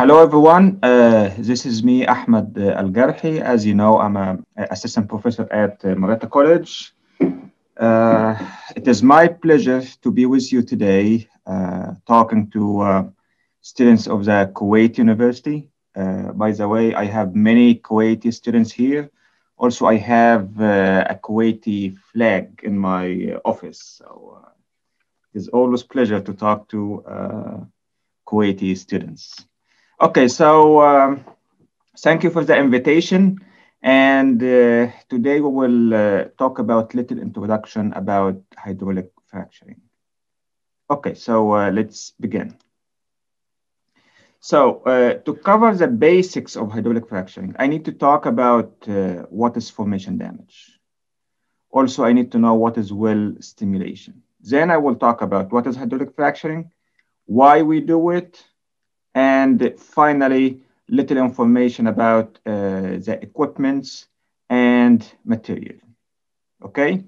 hello everyone. Uh, this is me, Ahmed Algarhy. As you know, I'm an assistant professor at uh, College. Uh, it is my pleasure to be with you today, uh, talking to uh, students of the Kuwait University. Uh, by the way, I have many Kuwaiti students here. Also, I have a Kuwaiti flag in my office. So it's always pleasure to talk to Kuwaiti students. Okay, so um, thank you for the invitation. And uh, today we will uh, talk about little introduction about hydraulic fracturing. Okay, so uh, let's begin. So uh, to cover the basics of hydraulic fracturing, I need to talk about uh, what is formation damage. Also, I need to know what is well stimulation. Then I will talk about what is hydraulic fracturing, why we do it, and finally, little information about uh, the equipments and material. Okay?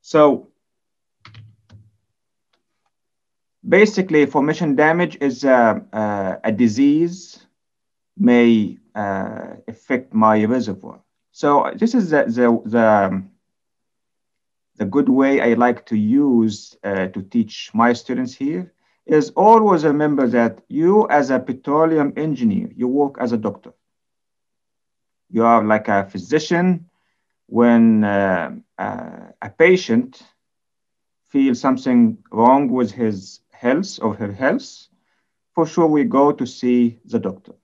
So basically, formation damage is a, a, a disease may uh, affect my reservoir. So this is the, the, the, the good way I like to use uh, to teach my students here is always remember that you as a petroleum engineer, you work as a doctor. You are like a physician. When uh, uh, a patient feels something wrong with his health or her health, for sure we go to see the doctor.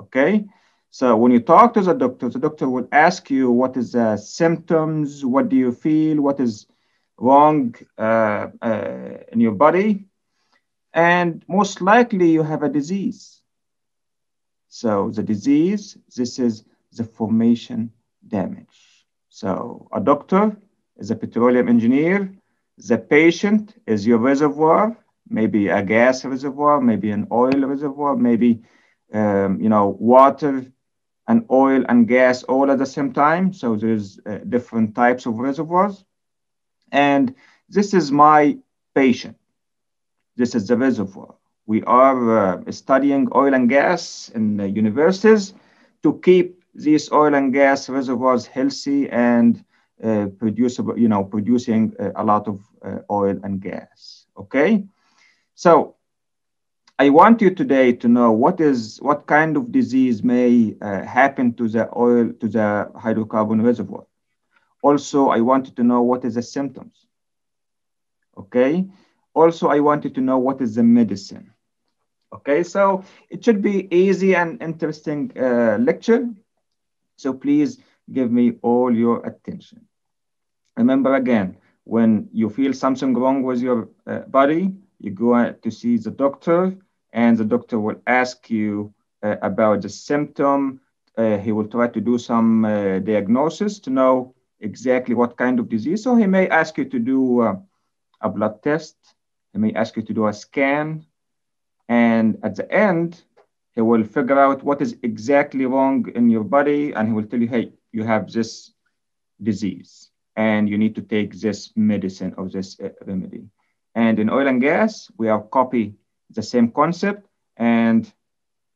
Okay? So when you talk to the doctor, the doctor will ask you what is the symptoms, what do you feel, what is wrong uh, uh in your body, and most likely you have a disease. So the disease, this is the formation damage. So a doctor is a petroleum engineer. The patient is your reservoir, maybe a gas reservoir, maybe an oil reservoir, maybe um, you know water and oil and gas all at the same time. So there's uh, different types of reservoirs. And this is my patient. This is the reservoir. We are uh, studying oil and gas in the universities to keep these oil and gas reservoirs healthy and uh, producible, you know, producing uh, a lot of uh, oil and gas. Okay, so I want you today to know what is what kind of disease may uh, happen to the oil to the hydrocarbon reservoir. Also, I want you to know what is the symptoms. Okay, also, I wanted to know what is the medicine. Okay, so it should be easy and interesting uh, lecture. So please give me all your attention. Remember again, when you feel something wrong with your uh, body, you go to see the doctor and the doctor will ask you uh, about the symptom. Uh, he will try to do some uh, diagnosis to know exactly what kind of disease. So he may ask you to do a blood test he may ask you to do a scan. And at the end, he will figure out what is exactly wrong in your body. And he will tell you, hey, you have this disease and you need to take this medicine or this uh, remedy. And in oil and gas, we have copy the same concept. And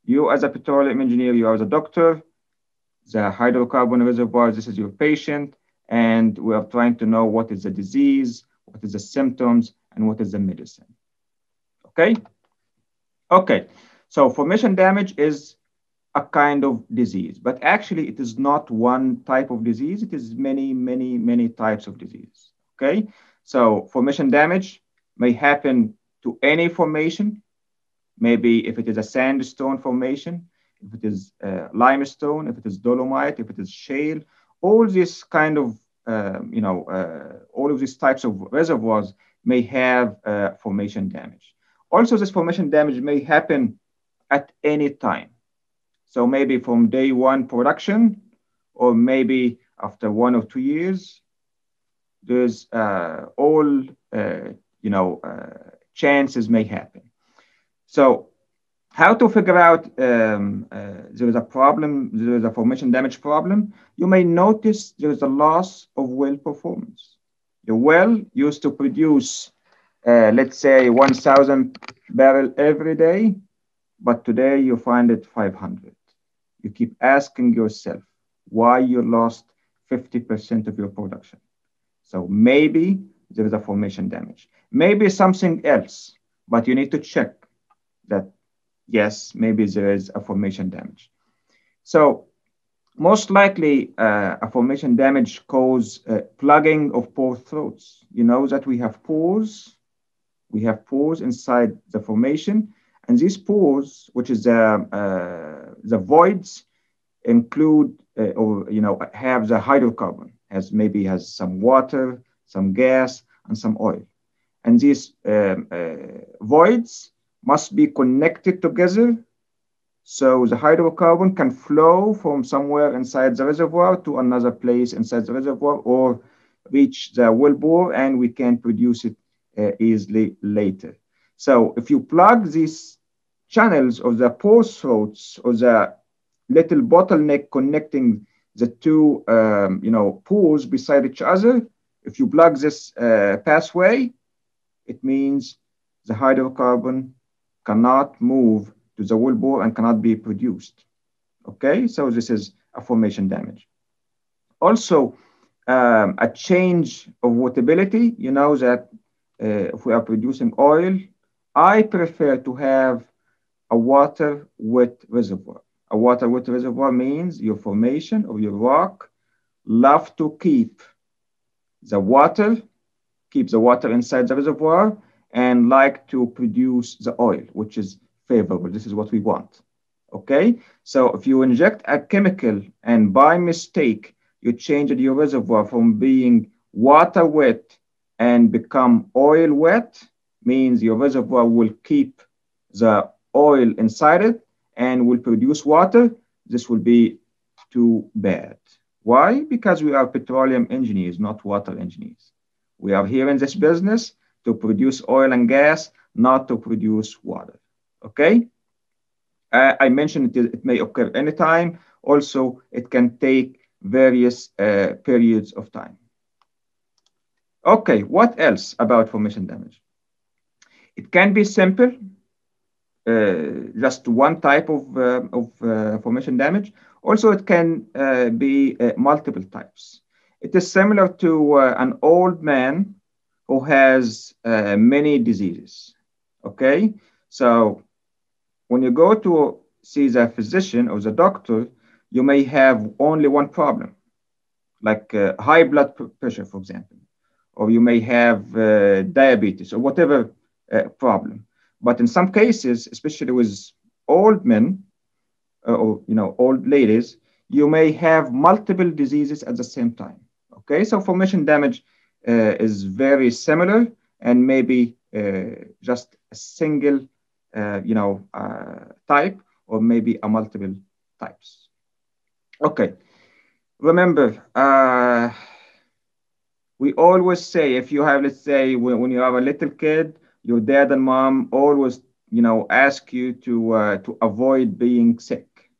you as a petroleum engineer, you are the doctor, the hydrocarbon reservoir, this is your patient. And we are trying to know what is the disease, what is the symptoms, and what is the medicine. Okay? Okay, so formation damage is a kind of disease, but actually it is not one type of disease. It is many, many, many types of disease. Okay, so formation damage may happen to any formation. Maybe if it is a sandstone formation, if it is uh, limestone, if it is dolomite, if it is shale, all these kind of, uh, you know, uh, all of these types of reservoirs may have uh, formation damage. Also, this formation damage may happen at any time. So maybe from day one production, or maybe after one or two years, there's uh, all, uh, you know, uh, chances may happen. So how to figure out um, uh, there is a problem, there is a formation damage problem, you may notice there is a loss of well performance. The well used to produce, uh, let's say, 1,000 barrel every day. but today you find it 500. You keep asking yourself why you lost 50% of your production. So maybe there is a formation damage. Maybe something else, but you need to check that, yes, maybe there is a formation damage. So most likely uh, a formation damage cause uh, plugging of pore throats. You know that we have pores, we have pores inside the formation, and these pores, which is the, uh, the voids, include uh, or you know have the hydrocarbon, has maybe has some water, some gas, and some oil. And these um, uh, voids must be connected together so the hydrocarbon can flow from somewhere inside the reservoir to another place inside the reservoir or reach the wellbore and we can produce it uh, easily later. So if you plug these channels or the pore throats or the little bottleneck connecting the two um, you know, pores beside each other, if you plug this uh, pathway, it means the hydrocarbon cannot move to the wellbore and cannot be produced. Okay, so this is a formation damage. Also, um, a change of wettability, you know that uh, if we are producing oil, I prefer to have a water wet reservoir. A water wet reservoir means your formation of your rock love to keep the water, keep the water inside the reservoir and like to produce the oil, which is favorable. This is what we want. Okay, so if you inject a chemical and by mistake you change your reservoir from being water wet and become oil wet, means your reservoir will keep the oil inside it and will produce water. This will be too bad. Why? Because we are petroleum engineers, not water engineers. We are here in this business to produce oil and gas, not to produce water. Okay. Uh, I mentioned it, it may occur anytime. Also, it can take various uh, periods of time. Okay, what else about formation damage? It can be simple, uh, just one type of, uh, of uh, formation damage. Also, it can uh, be multiple types. It is similar to an old man who has many diseases. Okay, so when you go to see the physician or the doctor, you may have only one problem, like uh, high blood pressure, for example, or you may have uh, diabetes or whatever uh, problem. But in some cases, especially with old men uh, or you know old ladies, you may have multiple diseases at the same time. Okay, so formation damage uh, is very similar and maybe uh, just a single you know, uh, type or maybe a multiple types. Okay, remember, uh, we always say if you have, let's say, when, when you have a little kid, your dad and mom always, you know, ask you to uh, to avoid being sick.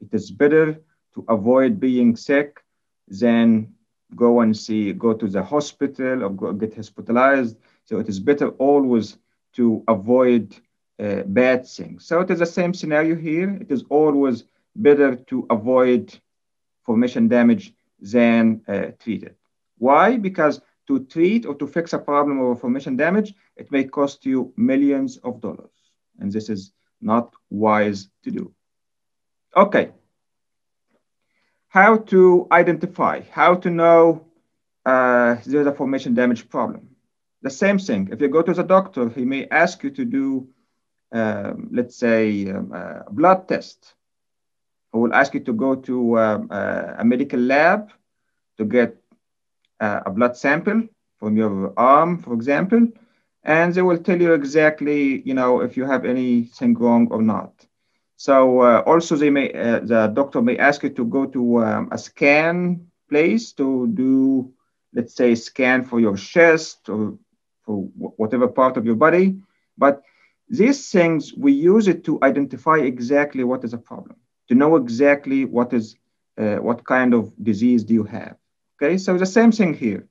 It is better to avoid being sick than go and see, go to the hospital or go get hospitalized. So it is better always to avoid uh, bad things. So it is the same scenario here. It is always better to avoid formation damage than uh, treat it. Why? Because to treat or to fix a problem of formation damage, it may cost you millions of dollars. And this is not wise to do. Okay. How to identify, how to know uh, there's a formation damage problem. The same thing, if you go to the doctor, he may ask you to do, um, let's say, um, a blood test. He will ask you to go to um, uh, a medical lab to get uh, a blood sample from your arm, for example, and they will tell you exactly, you know, if you have anything wrong or not. So uh, also they may, uh, the doctor may ask you to go to um, a scan place to do, let's say, scan for your chest or for whatever part of your body. But these things, we use it to identify exactly what is a problem, to know exactly what is, uh, what kind of disease do you have. Okay, so the same thing here.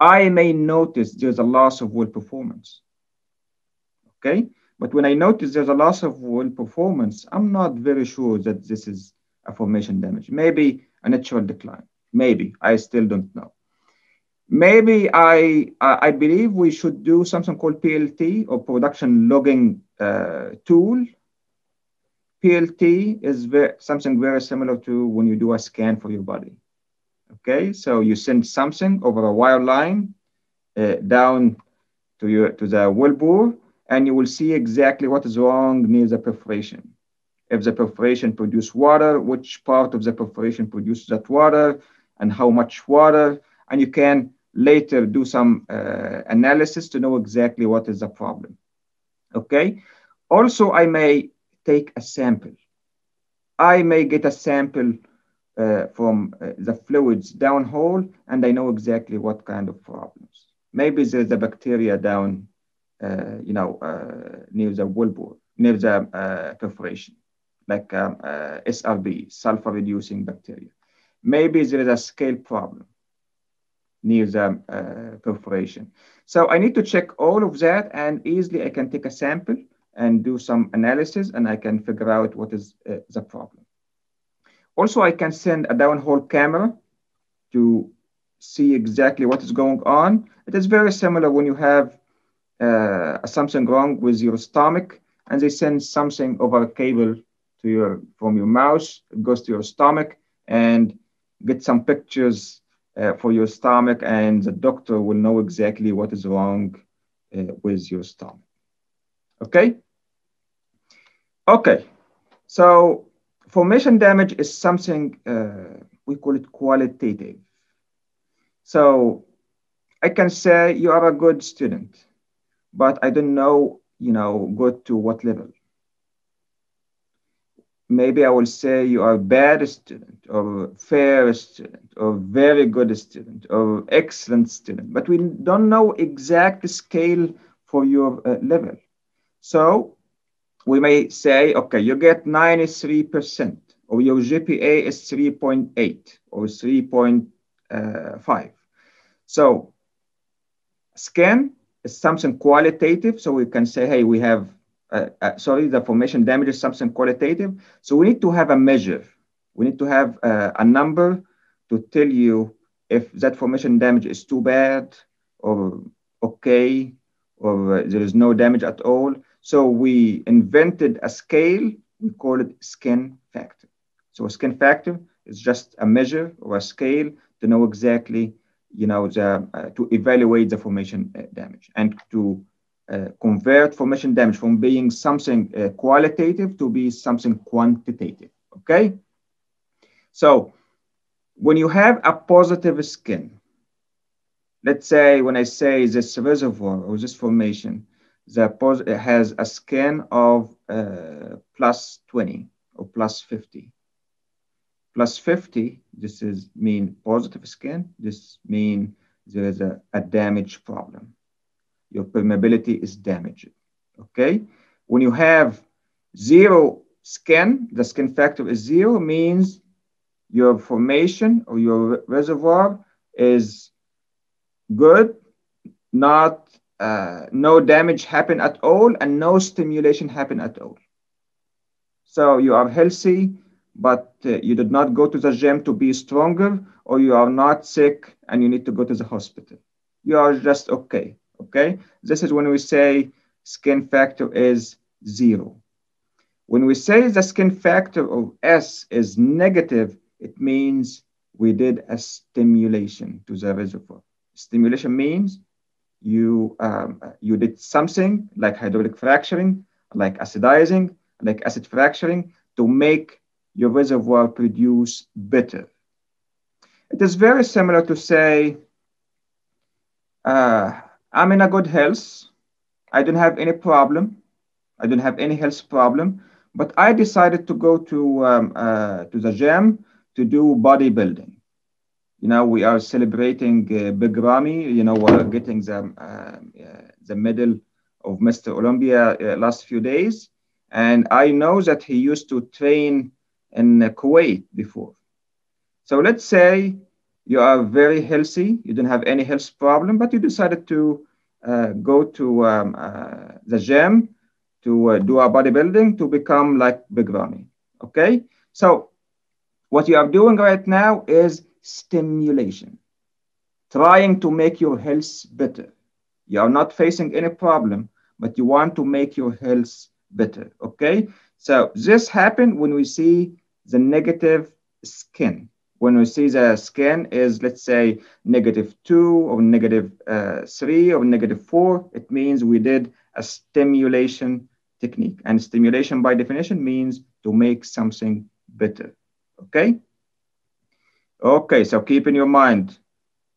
I may notice there's a loss of well performance. Okay, But when I notice there's a loss of well performance, I'm not very sure that this is a formation damage. Maybe a natural decline. Maybe. I still don't know. Maybe I, I believe we should do something called PLT or production logging uh, tool. PLT is something very similar to when you do a scan for your body. Okay, so you send something over a wire line uh, down to your to the well bore, and you will see exactly what is wrong near the perforation. If the perforation produce water, which part of the perforation produces that water, and how much water, and you can later do some uh, analysis to know exactly what is the problem. Okay. Also, I may take a sample. I may get a sample uh, from uh, the fluids downhole, and I know exactly what kind of problems. Maybe there's a bacteria down, uh, you know, uh, near the wellbore, near the uh, perforation, like um, SRB, sulfur-reducing bacteria. Maybe there is a scale problem near the perforation. So I need to check all of that, and easily I can take a sample and do some analysis, and I can figure out what is the problem. Also, I can send a downhole camera to see exactly what is going on. It is very similar when you have uh, something wrong with your stomach and they send something over a cable to your from your mouse. It goes to your stomach and get some pictures uh, for your stomach and the doctor will know exactly what is wrong uh, with your stomach. Okay? Okay, so formation damage is something uh, we call it qualitative. So I can say you are a good student, but I don't know, you know, good to what level. Maybe I will say you are a bad student or fair student or very good student or excellent student, but we don't know exact scale for your uh, level. So we may say, okay, you get 93%, or your GPA is 3.8 or 3.5. So scan is something qualitative. So we can say, hey, we have, uh, uh, sorry, the formation damage is something qualitative. So we need to have a measure. We need to have uh, a number to tell you if that formation damage is too bad or okay, or there is no damage at all. So we invented a scale, we call it skin factor. So a skin factor is just a measure or a scale to know exactly, you know, the, uh, to evaluate the formation uh, damage and to uh, convert formation damage from being something uh, qualitative to be something quantitative, okay? So when you have a positive skin, let's say when I say this reservoir or this formation, the has a skin of uh, plus 20 or plus 50. Plus 50, this is mean positive skin. This mean there is a, a damage problem. Your permeability is damaged, okay? When you have zero skin, the skin factor is zero, means your formation or your reservoir is good, not uh, no damage happen at all and no stimulation happen at all. So you are healthy, but uh, you did not go to the gym to be stronger, or you are not sick and you need to go to the hospital. You are just okay. Okay. This is when we say skin factor is zero. When we say the skin factor of S is negative, it means we did a stimulation to the reservoir. Stimulation means you um, you did something like hydraulic fracturing, like acidizing, like acid fracturing to make your reservoir produce better. It is very similar to say, uh, I'm in a good health. I don't have any problem. I don't have any health problem, but I decided to go to, um, uh, to the gym to do bodybuilding you know, we are celebrating uh, Big Ramy, you know, we're getting the, uh, the medal of Mr. Olympia uh, last few days. And I know that he used to train in Kuwait before. So let's say you are very healthy, you don't have any health problem, but you decided to uh, go to um, uh, the gym to uh, do a bodybuilding to become like Big Ramy. Okay, so what you are doing right now is stimulation, trying to make your health better. You are not facing any problem, but you want to make your health better. Okay, so this happens when we see the negative skin. When we see the skin is, let's say, negative two or negative, uh, three or negative four, it means we did a stimulation technique. And stimulation by definition means to make something better. Okay? Okay, so keep in your mind,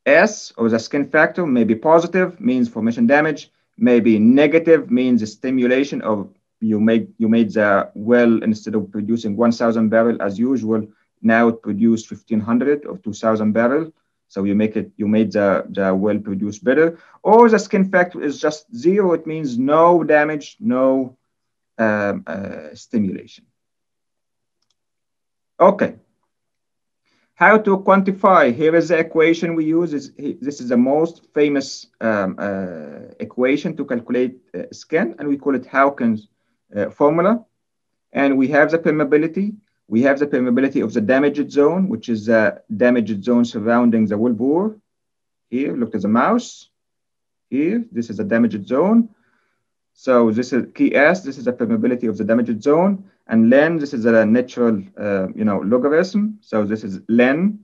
S or the skin factor may be positive, means formation damage, maybe negative means the stimulation of you make you made the well instead of producing 1000 barrel as usual now it produced 1500 or 2000 barrel. So you make it you made the, the well produce better. Or the skin factor is just zero. It means no damage no um, uh, stimulation. Okay. How to quantify? Here is the equation we use. Is this is the most famous um, uh, equation to calculate uh, skin and we call it Hawkins uh, formula. And we have the permeability. We have the permeability of the damaged zone, which is the damaged zone surrounding the well bore. Here, look at the mouse. Here, this is a damaged zone. So this is key S, this is the permeability of the damaged zone. And len, this is a natural, uh, you know, logarithm. So this is len.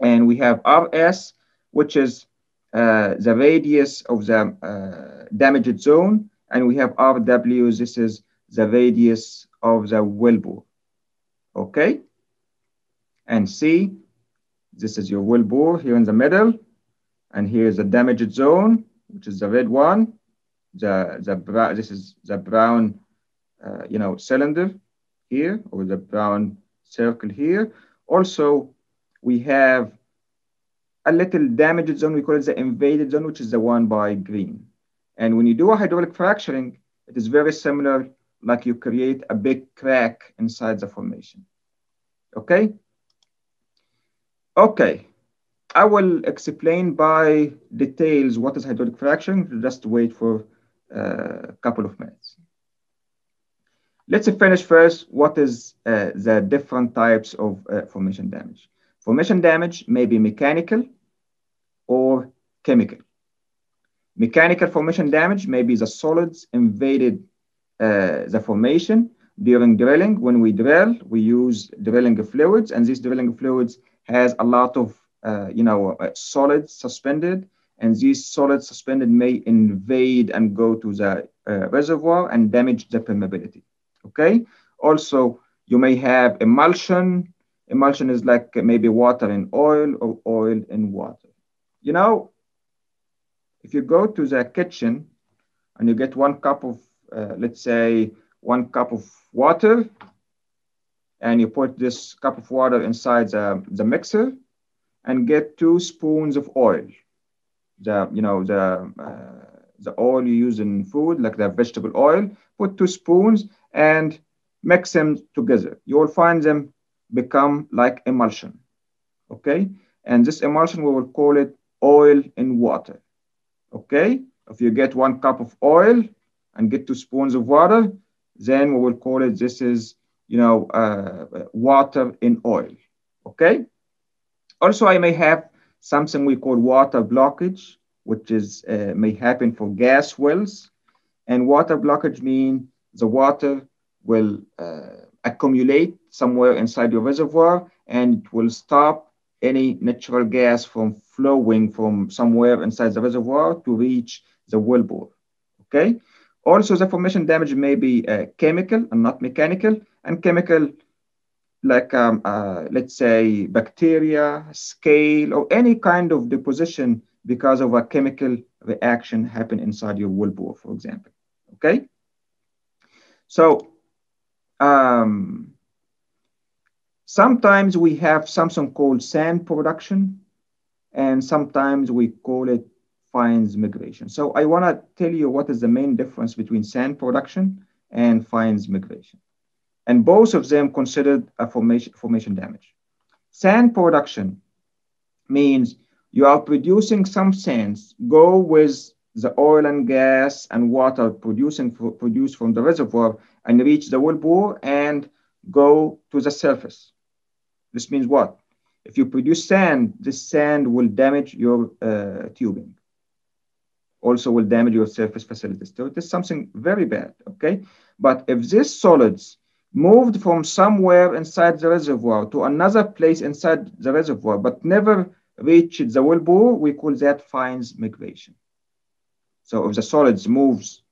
And we have RS, which is uh, the radius of the uh, damaged zone and we have RW, this is the radius of the wellbore, okay? And C, this is your wellbore here in the middle, and here's the damaged zone, which is the red one. The, the this is the brown, uh, you know, cylinder here, or the brown circle here. Also, we have a little damaged zone, we call it the invaded zone, which is the one by green. And when you do a hydraulic fracturing, it is very similar, like you create a big crack inside the formation. Okay? Okay, I will explain by details what is hydraulic fracturing. Just wait for uh, a couple of minutes. Let's finish first what is uh, the different types of uh, formation damage. Formation damage may be mechanical or chemical. Mechanical formation damage may be the solids invaded uh, the formation during drilling. When we drill, we use drilling fluids, and these drilling fluids has a lot of uh, you know uh, solids suspended, and these solids suspended may invade and go to the uh, reservoir and damage the permeability. Okay. Also, you may have emulsion. Emulsion is like maybe water in oil or oil in water. You know, if you go to the kitchen and you get one cup of, uh, let's say, one cup of water, and you put this cup of water inside the, the mixer and get two spoons of oil. The, you know, the, uh, the oil you use in food, like the vegetable oil, put two spoons and mix them together. You will find them become like emulsion, okay? And this emulsion, we will call it oil in water okay? If you get one cup of oil and get two spoons of water, then we will call it, this is, you know, uh, water in oil, okay? Also, I may have something we call water blockage, which is uh, may happen for gas wells. And water blockage means the water will uh, accumulate somewhere inside your reservoir and it will stop any natural gas from flowing from somewhere inside the reservoir to reach the wellbore. Okay. Also, the formation damage may be uh, chemical and not mechanical, and chemical, like um, uh, let's say bacteria, scale, or any kind of deposition because of a chemical reaction happen inside your wool wellbore, for example. Okay. So, um, sometimes we have something called sand production and sometimes we call it fines migration. So I want to tell you what is the main difference between sand production and fines migration. And both of them considered a formation, formation damage. Sand production means you are producing some sands, go with the oil and gas and water producing produced from the reservoir and reach the well bore and go to the surface. This means what? If you produce sand, this sand will damage your uh, tubing. Also will damage your surface facilities. So it is something very bad, okay? But if these solids moved from somewhere inside the reservoir to another place inside the reservoir, but never reached the well bore, we call that fines migration. So if the solids moves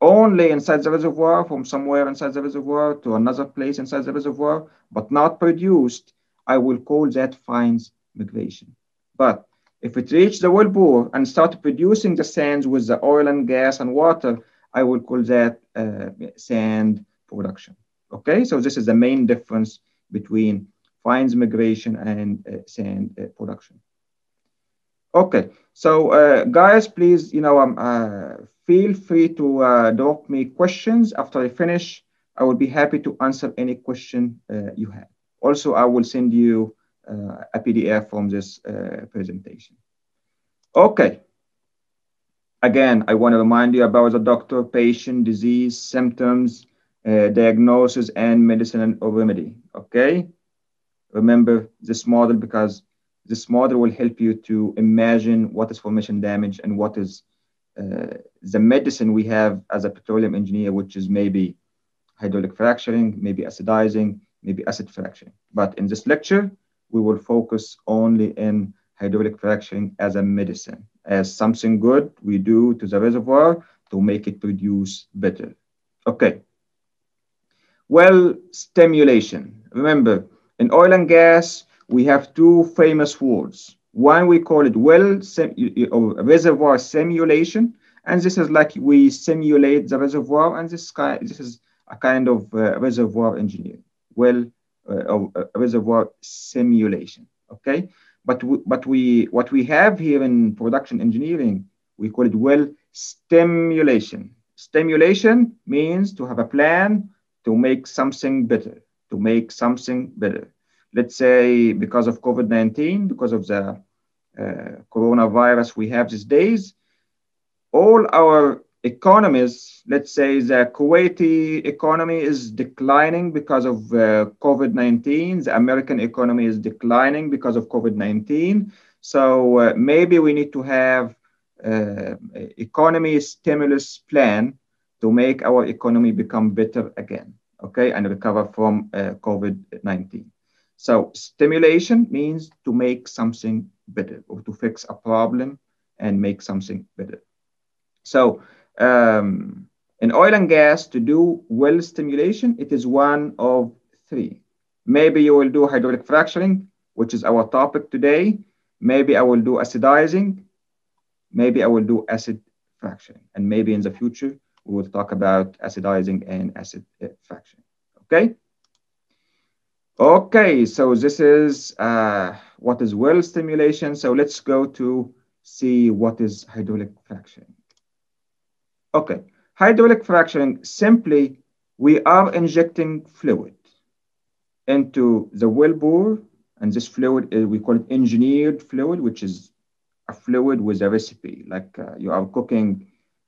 only inside the reservoir from somewhere inside the reservoir to another place inside the reservoir, but not produced, I will call that fines migration. But if it reaches the well bore and start producing the sands with the oil and gas and water, I will call that uh, sand production. Okay, so this is the main difference between fines migration and uh, sand uh, production. Okay, so uh, guys, please, you know, um, uh, feel free to uh, drop me questions after I finish. I will be happy to answer any question you have. Also, I will send you a PDF from this uh, presentation. Okay. Again, I want to remind you about the doctor, patient, disease, symptoms, uh, diagnosis, and medicine or remedy. Okay. Remember this model because this model will help you to imagine what is formation damage and what is uh, the medicine we have as a petroleum engineer, which is maybe hydraulic fracturing, maybe acidizing, maybe acid fracturing. But in this lecture, we will focus only in hydraulic fracturing as a medicine, as something good we do to the reservoir to make it produce better. Okay. Well, stimulation. Remember, in oil and gas, we have two famous words. One, we call it well or reservoir simulation. And this is like we simulate the reservoir, and this, this is a kind of uh, reservoir engineering well uh, uh, reservoir simulation. Okay, but but we what we have here in production engineering we call it well stimulation. Stimulation means to have a plan to make something better, to make something better. Let's say because of COVID-19, because of the uh, coronavirus we have these days, all our economies, let's say the Kuwaiti economy is declining because of uh, COVID 19, the American economy is declining because of COVID 19. So uh, maybe we need to have uh, economy stimulus plan to make our economy become better again, okay, and recover from uh, COVID 19. So stimulation means to make something better or to fix a problem and make something better. So um, in oil and gas to do well stimulation, it is one of three. Maybe you will do hydraulic fracturing, which is our topic today. Maybe I will do acidizing. Maybe I will do acid fracturing. And maybe in the future, we will talk about acidizing and acid uh, fracturing. Okay? Okay, so this is uh, what is well stimulation. So let's go to see what is hydraulic fracturing. Okay, hydraulic fracturing, simply we are injecting fluid into the well bore, and this fluid, is, we call it engineered fluid, which is a fluid with a recipe, like uh, you are cooking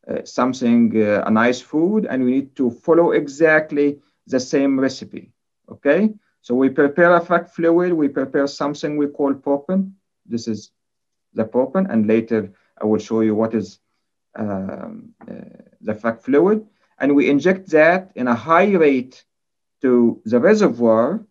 uh, something, uh, a nice food, and we need to follow exactly the same recipe, okay? So we prepare a frac fluid, we prepare something we call proppant. This is the proppant, and later I will show you what is um, uh, the frac fluid, and we inject that in a high rate to the reservoir,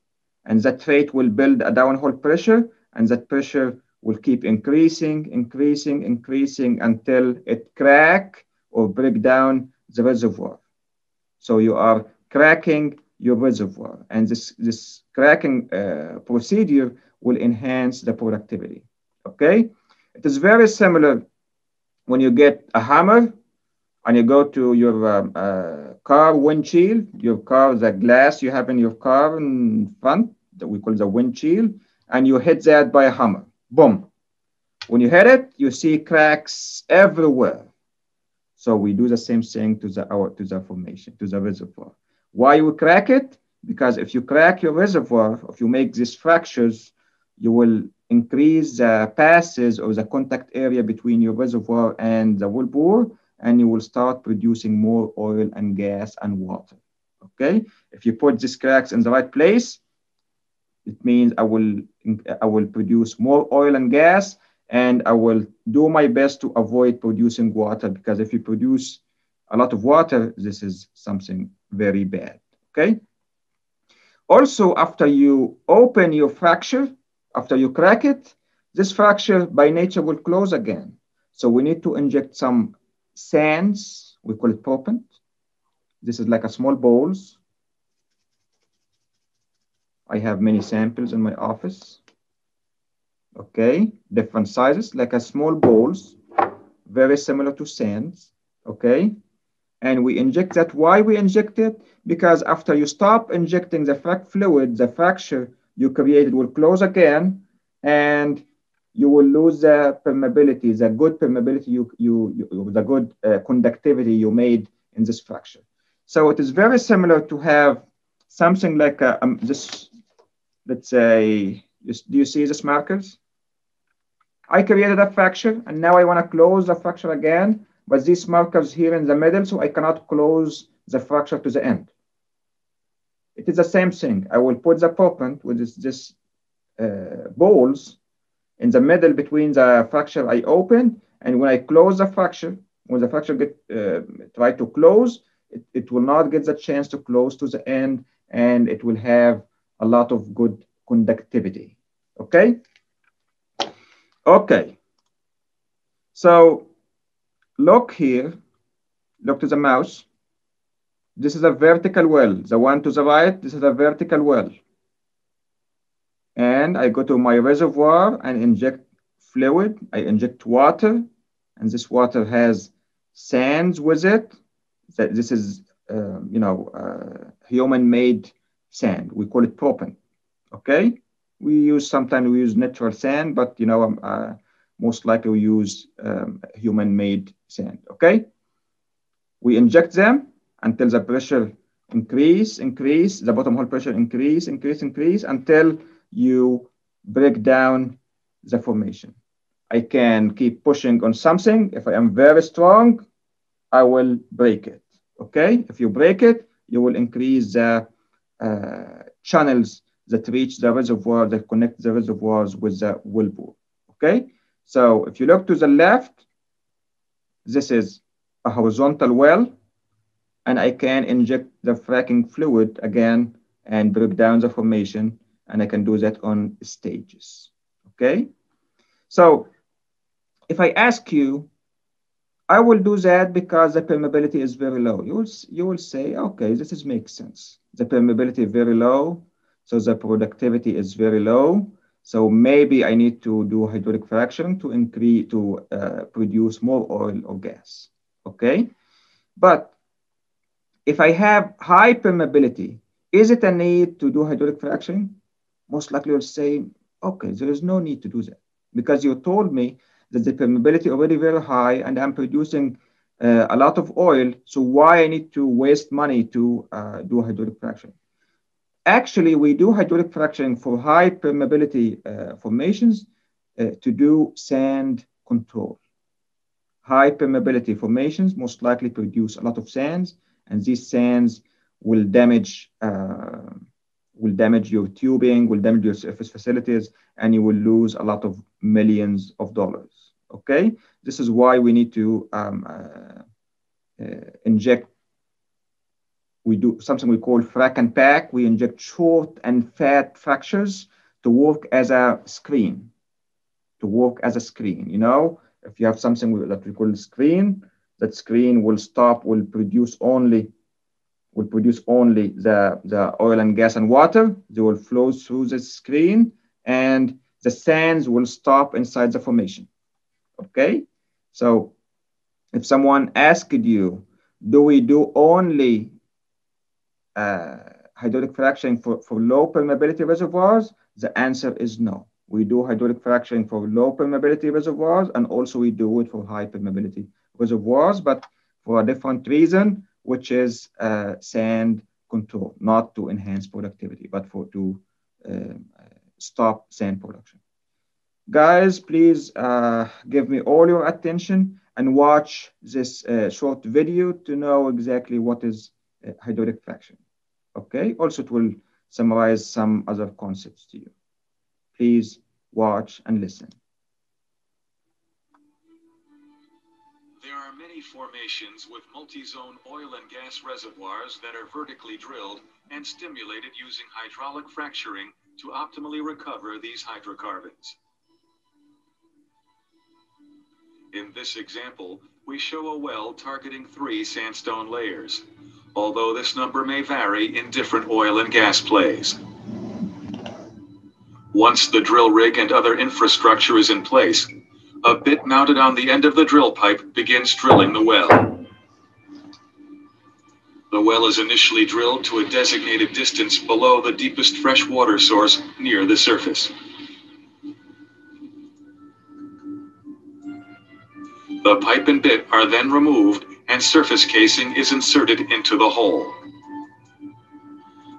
and that rate will build a downhole pressure, and that pressure will keep increasing, increasing, increasing until it crack or break down the reservoir. So you are cracking your reservoir, and this, this cracking uh, procedure will enhance the productivity, okay? It is very similar when you get a hammer and you go to your um, uh, car windshield, your car, the glass you have in your car in front, that we call the windshield, and you hit that by a hammer. Boom. When you hit it, you see cracks everywhere. So we do the same thing to the our, to the formation, to the reservoir. Why you crack it? Because if you crack your reservoir, if you make these fractures, you will increase the passes or the contact area between your reservoir and the well bore, and you will start producing more oil and gas and water. Okay, if you put these cracks in the right place, it means I will I will produce more oil and gas, and I will do my best to avoid producing water because if you produce a lot of water, this is something very bad. Okay. Also, after you open your fracture, after you crack it, this fracture by nature will close again. So we need to inject some sands, we call it proppant. This is like a small bowls. I have many samples in my office. Okay, different sizes, like a small bowls, very similar to sands. Okay, and we inject that. Why we inject it? Because after you stop injecting the fluid, the fracture you created will close again, and you will lose the permeability, the good permeability, you, you, you the good uh, conductivity you made in this fracture. So it is very similar to have something like a, um, this, let's say, do you see these markers? I created a fracture and now I want to close the fracture again but these markers here in the middle, so I cannot close the fracture to the end. It is the same thing. I will put the proppant with this, this uh, balls in the middle between the fracture I opened, and when I close the fracture, when the fracture get uh, try to close, it, it will not get the chance to close to the end, and it will have a lot of good conductivity. Okay. Okay. So look here, look to the mouse. This is a vertical well. The one to the right, this is a vertical well. And I go to my reservoir and inject fluid. I inject water, and this water has sands with it. That This is, uh, you know, uh, human-made sand. We call it proppant. Okay. We use sometimes we use natural sand, but you know, um, uh, most likely we use um, human-made sand, okay? We inject them until the pressure increase, increase, the bottom hole pressure increase, increase, increase, until you break down the formation. I can keep pushing on something. If I am very strong, I will break it, okay? If you break it, you will increase the uh, channels that reach the reservoir, that connect the reservoirs with the wellbore, okay? So if you look to the left, this is a horizontal well, and I can inject the fracking fluid again and break down the formation, and I can do that on stages, okay? So if I ask you, I will do that because the permeability is very low. You will, you will say, okay, this is makes sense. The permeability is very low, so the productivity is very low. So maybe I need to do hydraulic fracturing to increase to uh, produce more oil or gas. Okay, but if I have high permeability, is it a need to do hydraulic fracturing? Most likely you'll say, okay, there is no need to do that because you told me that the permeability already very high and I'm producing uh, a lot of oil. So why I need to waste money to uh, do hydraulic fracturing? Actually, we do hydraulic fracturing for high permeability uh, formations uh, to do sand control. High permeability formations most likely produce a lot of sands, and these sands will damage uh, will damage your tubing, will damage your surface facilities, and you will lose a lot of millions of dollars. Okay, this is why we need to um, uh, uh, inject we do something we call frac and pack. We inject short and fat fractures to work as a screen, to work as a screen. You know, if you have something that we call screen, that screen will stop, will produce only, will produce only the, the oil and gas and water. They will flow through the screen and the sands will stop inside the formation. Okay, so if someone asked you, do we do only uh, hydraulic fracturing for, for low permeability reservoirs? The answer is no. We do hydraulic fracturing for low permeability reservoirs, and also we do it for high permeability reservoirs, but for a different reason, which is uh, sand control, not to enhance productivity, but for to uh, stop sand production. Guys, please uh, give me all your attention and watch this uh, short video to know exactly what is uh, hydraulic fracture. Okay, also it will summarize some other concepts to you. Please watch and listen. There are many formations with multi-zone oil and gas reservoirs that are vertically drilled and stimulated using hydraulic fracturing to optimally recover these hydrocarbons. In this example, we show a well targeting three sandstone layers, although this number may vary in different oil and gas plays. Once the drill rig and other infrastructure is in place, a bit mounted on the end of the drill pipe begins drilling the well. The well is initially drilled to a designated distance below the deepest fresh water source near the surface. The pipe and bit are then removed and surface casing is inserted into the hole.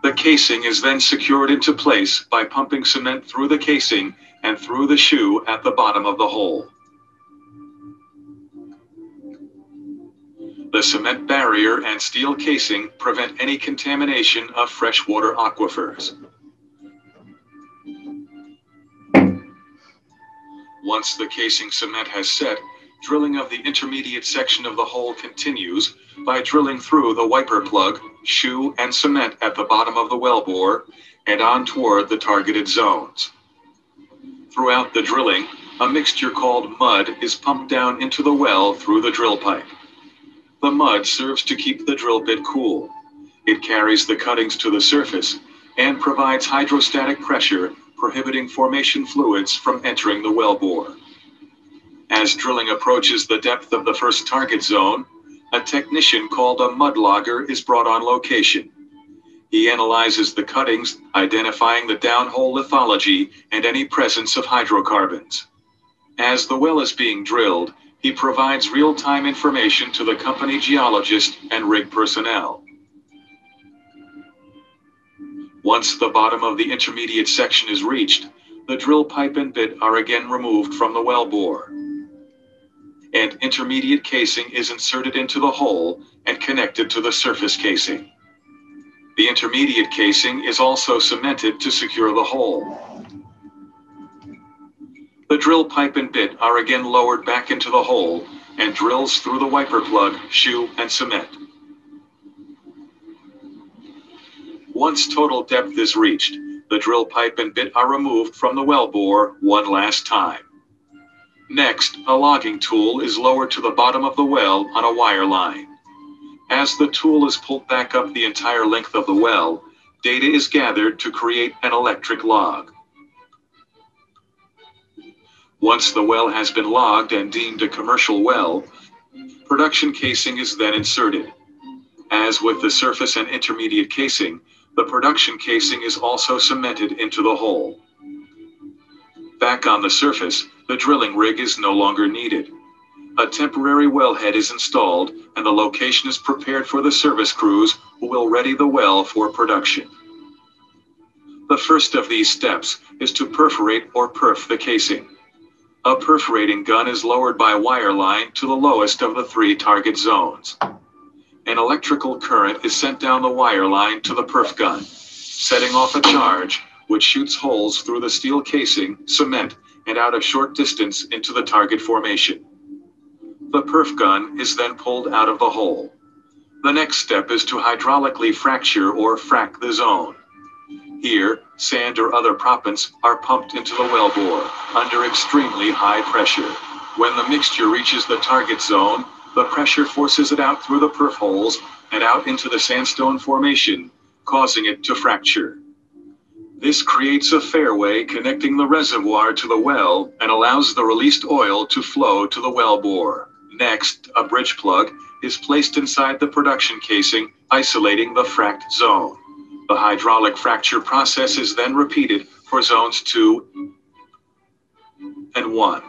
The casing is then secured into place by pumping cement through the casing and through the shoe at the bottom of the hole. The cement barrier and steel casing prevent any contamination of freshwater aquifers. Once the casing cement has set, drilling of the intermediate section of the hole continues by drilling through the wiper plug, shoe, and cement at the bottom of the wellbore and on toward the targeted zones. Throughout the drilling, a mixture called mud is pumped down into the well through the drill pipe. The mud serves to keep the drill bit cool. It carries the cuttings to the surface and provides hydrostatic pressure, prohibiting formation fluids from entering the wellbore. As drilling approaches the depth of the first target zone, a technician called a mud logger is brought on location. He analyzes the cuttings, identifying the downhole lithology and any presence of hydrocarbons. As the well is being drilled, he provides real-time information to the company geologist and rig personnel. Once the bottom of the intermediate section is reached, the drill pipe and bit are again removed from the well bore and intermediate casing is inserted into the hole and connected to the surface casing. The intermediate casing is also cemented to secure the hole. The drill pipe and bit are again lowered back into the hole and drills through the wiper plug, shoe, and cement. Once total depth is reached, the drill pipe and bit are removed from the well bore one last time. Next, a logging tool is lowered to the bottom of the well on a wire line. As the tool is pulled back up the entire length of the well, data is gathered to create an electric log. Once the well has been logged and deemed a commercial well, production casing is then inserted. As with the surface and intermediate casing, the production casing is also cemented into the hole. Back on the surface, the drilling rig is no longer needed. A temporary wellhead is installed and the location is prepared for the service crews who will ready the well for production. The first of these steps is to perforate or perf the casing. A perforating gun is lowered by wire line to the lowest of the three target zones. An electrical current is sent down the wire line to the perf gun, setting off a charge which shoots holes through the steel casing, cement, and out a short distance into the target formation. The perf gun is then pulled out of the hole. The next step is to hydraulically fracture or frac the zone. Here, sand or other proppants are pumped into the wellbore under extremely high pressure. When the mixture reaches the target zone, the pressure forces it out through the perf holes and out into the sandstone formation, causing it to fracture. This creates a fairway connecting the reservoir to the well and allows the released oil to flow to the well bore. Next, a bridge plug is placed inside the production casing, isolating the fracked zone. The hydraulic fracture process is then repeated for zones 2 and 1.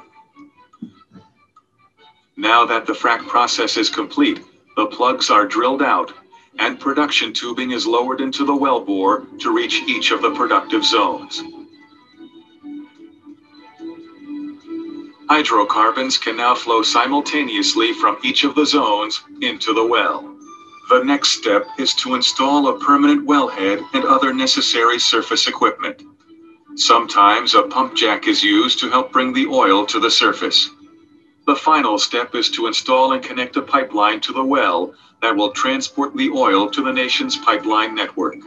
Now that the frac process is complete, the plugs are drilled out and production tubing is lowered into the wellbore to reach each of the productive zones. Hydrocarbons can now flow simultaneously from each of the zones into the well. The next step is to install a permanent wellhead and other necessary surface equipment. Sometimes a pump jack is used to help bring the oil to the surface. The final step is to install and connect a pipeline to the well that will transport the oil to the nation's pipeline network.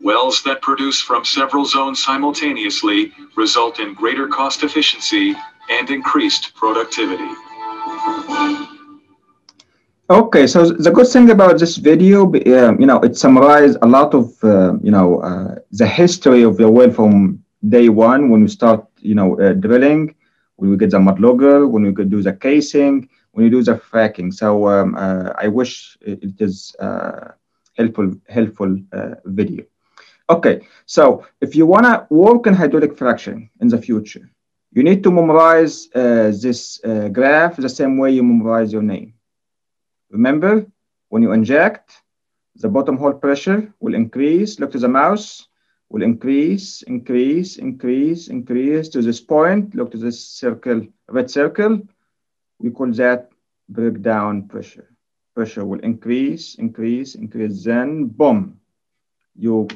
Wells that produce from several zones simultaneously result in greater cost efficiency and increased productivity. Okay, so the good thing about this video, uh, you know, it summarized a lot of, uh, you know, uh, the history of the well from day one when we start, you know, uh, drilling, when we get the mud logger, when we could do the casing, when you do the fracking. So um, uh, I wish it is uh, helpful, helpful video. Okay, so if you want to work in hydraulic fracturing in the future, you need to memorize uh, this uh, graph the same way you memorize your name. Remember, when you inject, the bottom hole pressure will increase. Look to the mouse, will increase, increase, increase, increase to this point. Look to this circle, red circle. We call that breakdown pressure. Pressure will increase, increase, increase. Then, boom, you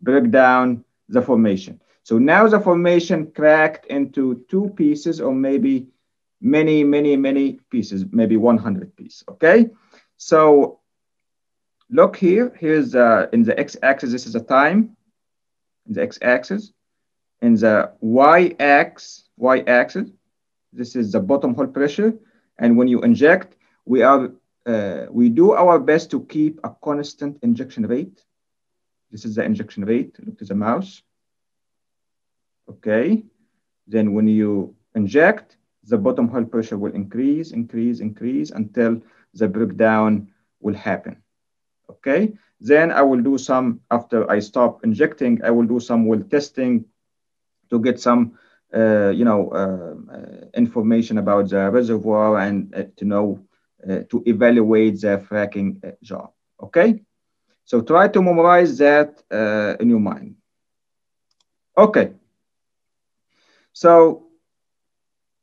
break down the formation. So now the formation cracked into two pieces or maybe many, many, many pieces, maybe 100 pieces, okay? So look here, here's uh, in the x-axis, this is the time, in the x-axis. In the y-axis, y-axis, this is the bottom hole pressure. And when you inject, we are uh, we do our best to keep a constant injection rate this is the injection rate. Look to the mouse. Okay. Then when you inject, the bottom hole pressure will increase, increase, increase until the breakdown will happen. Okay. Then I will do some, after I stop injecting, I will do some well testing to get some, uh, you know, uh, information about the reservoir and uh, to know, uh, to evaluate the fracking uh, job. Okay. So try to memorize that uh, in your mind. Okay. So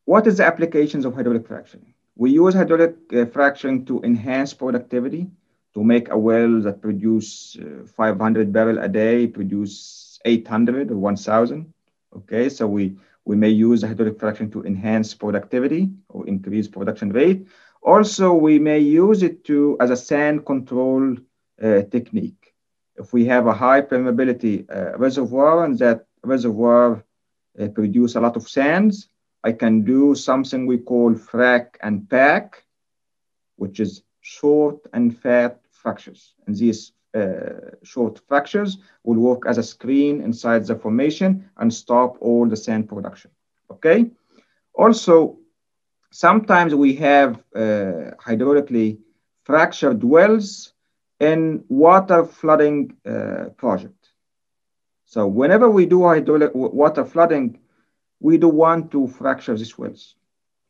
what is the applications of hydraulic fracturing? We use hydraulic uh, fracturing to enhance productivity, to make a well that produce uh, 500 barrel a day, produce 800 or 1000. Okay, so we, we may use hydraulic fracturing to enhance productivity or increase production rate. Also, we may use it to as a sand control uh, technique. If we have a high permeability uh, reservoir and that reservoir uh, produce a lot of sands, I can do something we call frac and pack, which is short and fat fractures. And these uh, short fractures will work as a screen inside the formation and stop all the sand production. Okay. Also, sometimes we have uh, hydraulically fractured wells in water flooding uh, project. So whenever we do hydraulic water flooding, we do want to fracture these wells.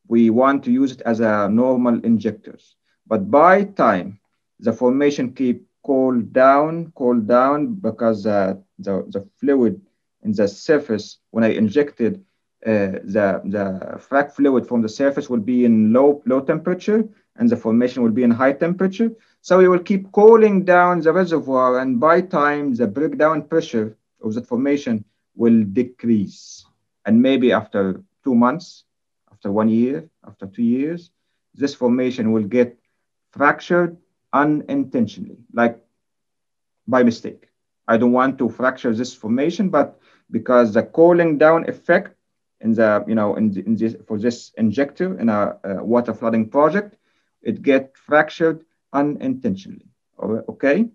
We want to use it as a normal injectors. But by time, the formation keep cool down, cool down because uh, the, the fluid in the surface, when I injected, uh, the, the frac fluid from the surface will be in low, low temperature and the formation will be in high temperature. So we will keep cooling down the reservoir and by time the breakdown pressure of that formation will decrease. And maybe after two months, after one year, after two years, this formation will get fractured unintentionally, like by mistake. I don't want to fracture this formation, but because the cooling down effect in the, you know, in, the, in this, for this injector in a, a water flooding project, it get fractured unintentionally, okay?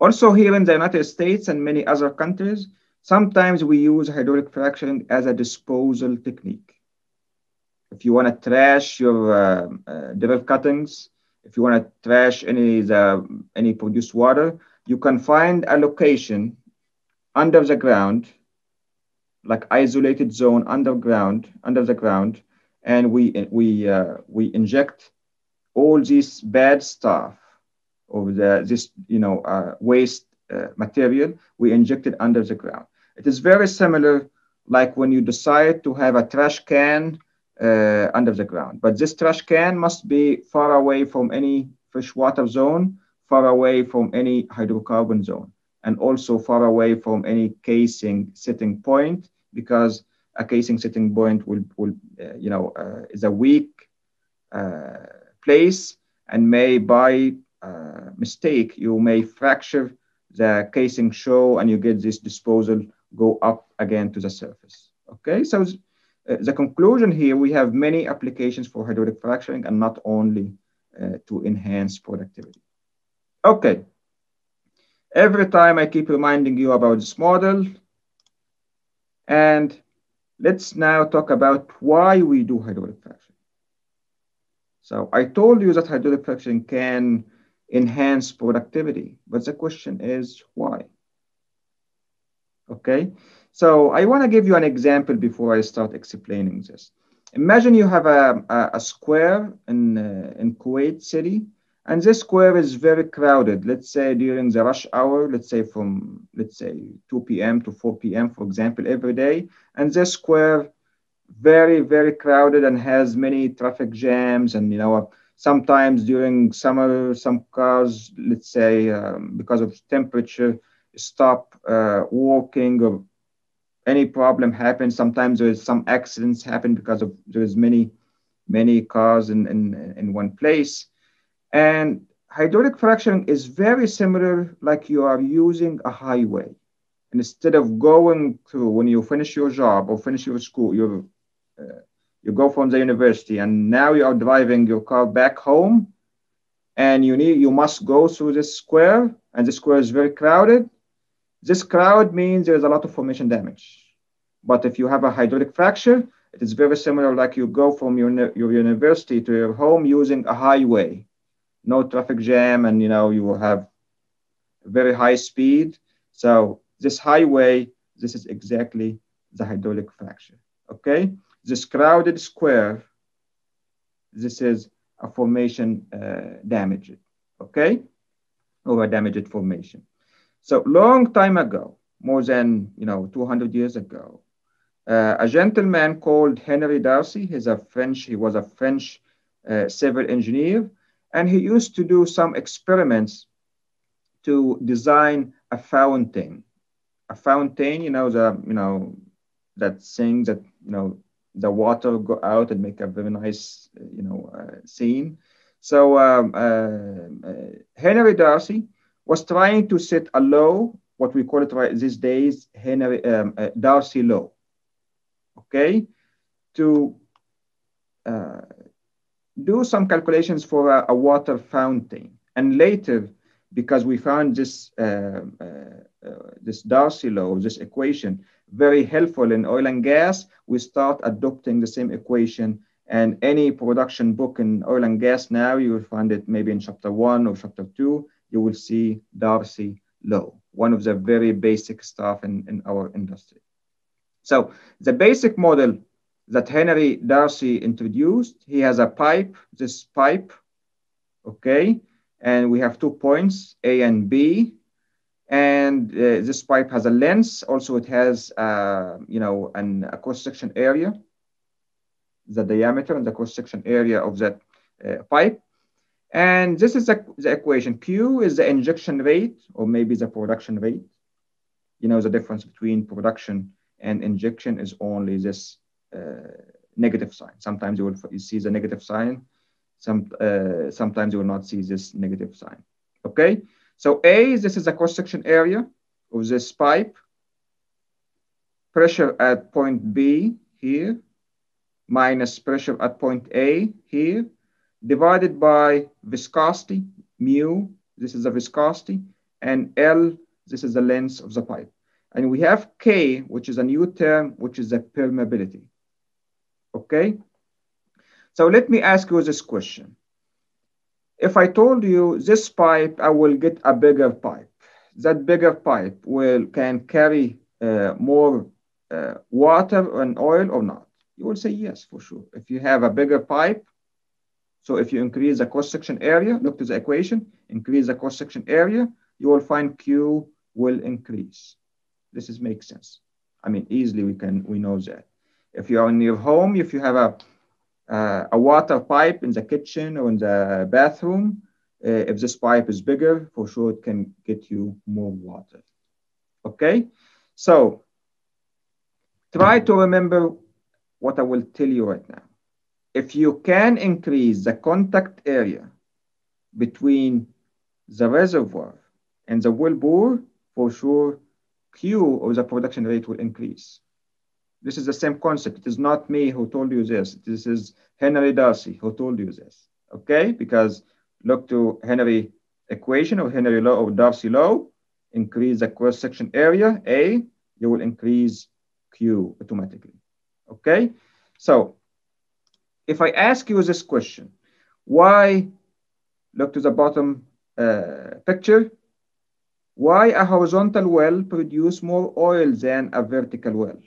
Also here in the United States and many other countries, sometimes we use hydraulic fracturing as a disposal technique. If you want to trash your uh, uh, cuttings, if you want to trash any the any produced water, you can find a location under the ground, like isolated zone underground, under the ground, and we we uh, we inject all this bad stuff of the, this you know uh, waste uh, material we injected under the ground. It is very similar like when you decide to have a trash can uh, under the ground. But this trash can must be far away from any freshwater zone, far away from any hydrocarbon zone, and also far away from any casing setting point because a casing setting point will, will uh, you know, uh, is a weak uh, place and may by mistake, you may fracture the casing shoe and you get this disposal go up again to the surface. Okay, so uh, the conclusion here, we have many applications for hydraulic fracturing and not only uh, to enhance productivity. Okay, every time I keep reminding you about this model and let's now talk about why we do hydraulic fracturing. So I told you that hydraulic fracturing can enhance productivity, but the question is why? Okay, so I want to give you an example before I start explaining this. Imagine you have a, a, a square in, uh, in Kuwait City, and this square is very crowded. Let's say during the rush hour, let's say from, let's say 2 p.m. to 4 p.m., for example, every day. And this square very, very crowded and has many traffic jams. And, you know, sometimes during summer, some cars, let's say, um, because of temperature, stop uh, working or any problem happens. Sometimes there's some accidents happen because of there's many, many cars in, in, in one place. And hydraulic fracturing is very similar like you are using a highway. And instead of going through when you finish your job or finish your school, you uh, you go from the university and now you are driving your car back home and you need you must go through this square and the square is very crowded this crowd means there's a lot of formation damage. But if you have a hydraulic fracture, it is very similar like you go from your, your university to your home using a highway, no traffic jam, and you know you will have very high speed. So this highway, this is exactly the hydraulic fracture, okay? This crowded square, this is a formation uh, damage, okay? A damaged formation. So long time ago, more than you know 200 years ago, uh, a gentleman called Henry Darcy. He's a French. He was a French uh, civil engineer, and he used to do some experiments to design a fountain. A fountain, you know, the you know that thing that you know the water go out and make a very nice you know uh, scene. So um, uh, uh, Henry Darcy was trying to set a law, what we call it right these days, Henry um, uh, Darcy law, okay, to uh, do some calculations for a, a, water fountain. And later, because we found this, uh, uh, uh this Darcy law, this equation, very helpful in oil and gas, we start adopting the same equation and any production book in oil and gas now, you will find it maybe in chapter one or chapter two, you will see Darcy law, one of the very basic stuff in, in our industry. So the basic model that Henry Darcy introduced, he has a pipe, this pipe, okay? And we have two points, A and B. And uh, this pipe has a lens. Also, it has, uh, you know, an, a cross-section area, the diameter and the cross-section area of that uh, pipe. And this is the, the equation. Q is the injection rate, or maybe the production rate. You know, the difference between production and injection is only this uh, negative sign. Sometimes you will you see the negative sign. Some, uh, sometimes you will not see this negative sign. Okay, so A, this is the cross-section area of this pipe. Pressure at point B here, minus pressure at point A here, divided by viscosity, mu, this is the viscosity, and L, this is the length of the pipe. And we have K, which is a new term, which is the permeability. Okay? So let me ask you this question. If I told you this pipe, I will get a bigger pipe. That bigger pipe will can carry uh, more uh, water and oil or not? You will say yes, for sure. If you have a bigger pipe, so if you increase the cross-section area, look to the equation, increase the cross-section area, you will find Q will increase. This is makes sense. I mean, easily we can, we know that. If you are in your home, if you have a, uh, a water pipe in the kitchen or in the bathroom, uh, if this pipe is bigger, for sure it can get you more water. Okay, so try to remember what I will tell you right now. If you can increase the contact area between the reservoir and the well bore, for sure, Q or the production rate will increase. This is the same concept. It is not me who told you this. This is Henry Darcy who told you this. Okay, because look to Henry equation or Henry law or Darcy law, increase the cross section area, A, you will increase Q automatically. Okay, so if I ask you this question, why, look to the bottom uh, picture, why a horizontal well produce more oil than a vertical well?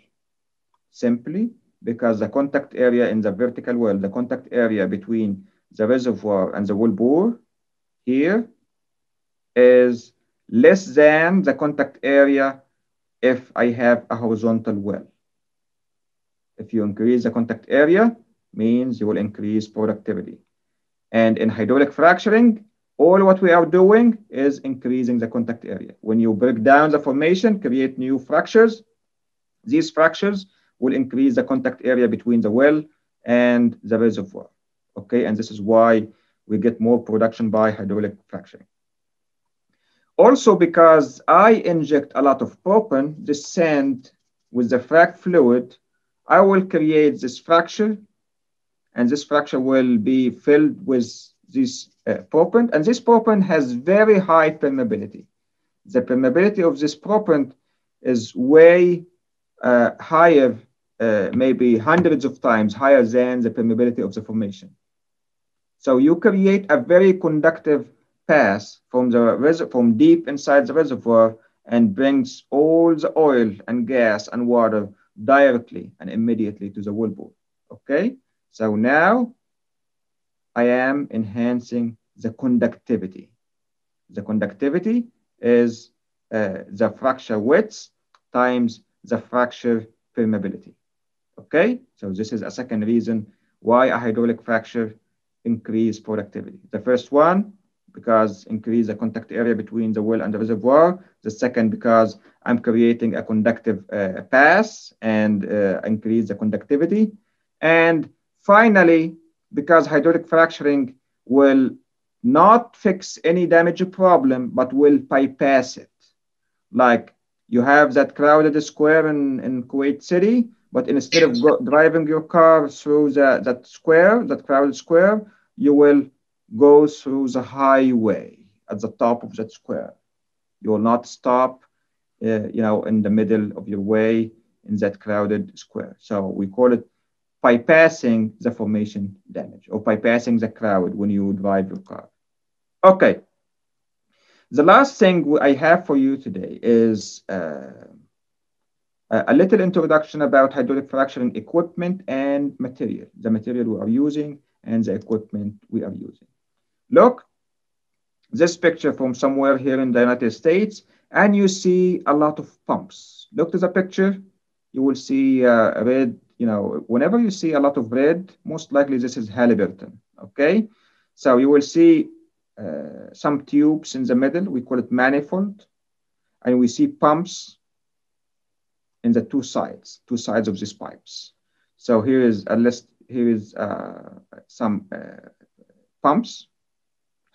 Simply because the contact area in the vertical well, the contact area between the reservoir and the well bore here is less than the contact area if I have a horizontal well. If you increase the contact area, means you will increase productivity. And in hydraulic fracturing, all what we are doing is increasing the contact area. When you break down the formation, create new fractures, these fractures will increase the contact area between the well and the reservoir. Okay, and this is why we get more production by hydraulic fracturing. Also, because I inject a lot of proppant, this sand with the frac fluid, I will create this fracture, and this fracture will be filled with this uh, and this proppant has very high permeability. The permeability of this proppant is way uh, higher, uh, maybe hundreds of times higher than the permeability of the formation. So you create a very conductive pass from the from deep inside the reservoir and brings all the oil and gas and water directly and immediately to the wellbore. Okay, so now I am enhancing the conductivity. The conductivity is uh, the fracture width times the fracture permeability. Okay, so this is a second reason why a hydraulic fracture increase productivity. The first one, because increase the contact area between the well and the reservoir. The second, because I'm creating a conductive uh, pass and uh, increase the conductivity. And finally, because hydraulic fracturing will not fix any damage problem, but will bypass it. Like you have that crowded square in, in Kuwait City, but instead of go, driving your car through the, that square, that crowded square, you will go through the highway at the top of that square. You will not stop, uh, you know, in the middle of your way in that crowded square. So we call it bypassing the formation damage or bypassing the crowd when you drive your car. Okay. The last thing I have for you today is uh, a little introduction about hydraulic fracturing equipment and material, the material we are using and the equipment we are using. Look, this picture from somewhere here in the United States, and you see a lot of pumps. Look to the picture, you will see uh, red, you know, whenever you see a lot of red, most likely this is Halliburton, okay? So you will see uh, some tubes in the middle, we call it manifold, and we see pumps in the two sides, two sides of these pipes. So here is a list here is uh, some uh, pumps,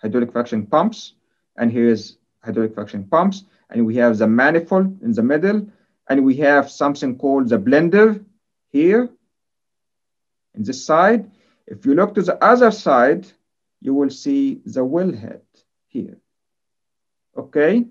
hydraulic fraction pumps, and here is hydraulic fraction pumps, and we have the manifold in the middle, and we have something called the blender here in this side. If you look to the other side, you will see the wellhead here. Okay,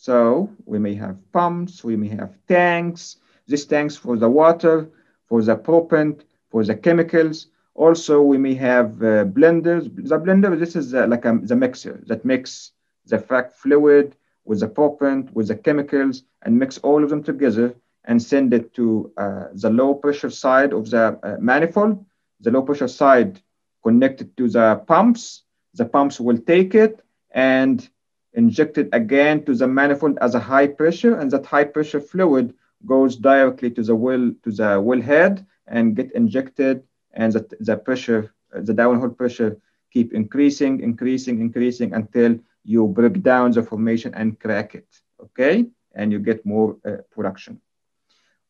so we may have pumps, we may have tanks. These tanks for the water, for the propellant, for the chemicals. Also, we may have uh, blenders. The blender, this is uh, like a, the mixer that mix the frac fluid with the propellant, with the chemicals, and mix all of them together and send it to uh, the low pressure side of the uh, manifold. The low pressure side connected to the pumps. The pumps will take it and inject it again to the manifold as a high pressure, and that high pressure fluid goes directly to the well to the wellhead and get injected and the, the pressure, the downhole pressure keep increasing, increasing, increasing until you break down the formation and crack it, okay? And you get more uh, production.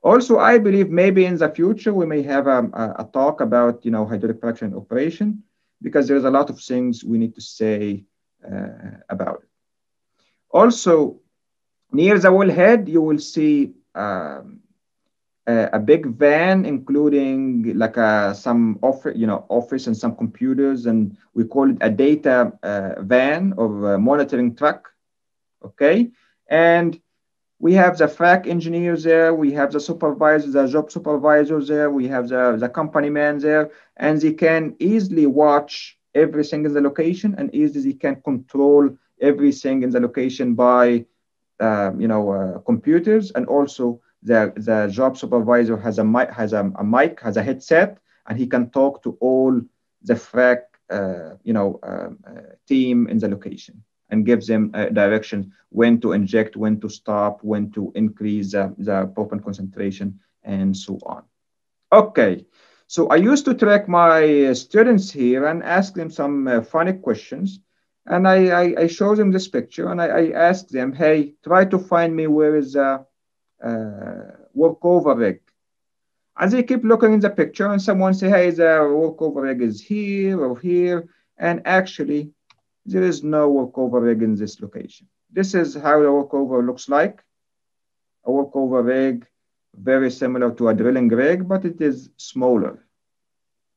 Also, I believe maybe in the future we may have a, a, talk about, you know, hydraulic fracturing operation because there's a lot of things we need to say uh, about it. Also, near the wellhead, you will see um, a, a, big van, including like a, uh, some office, you know, office and some computers, and we call it a data uh, van or monitoring truck. Okay, and we have the frac engineers there, we have the supervisors, the job supervisors there, we have the, the company man there, and they can easily watch everything in the location and easily can control everything in the location by um, you know uh, computers and also the, the job supervisor has a mic has a, a, mic has a headset and he can talk to all the frac uh, you know um, uh, team in the location and gives them uh, direction when to inject when to stop when to increase the proppant concentration and so on. Okay. So i used to track my students here and ask them some uh, funny questions and I, I, I show them this picture and I, I ask them, hey, try to find me where is a, uh, workover rig. And they keep looking in the picture and someone say, hey, the workover rig is here or here. And actually, there is no workover rig in this location. This is how the workover looks like. A workover rig, very similar to a drilling rig, but it is smaller.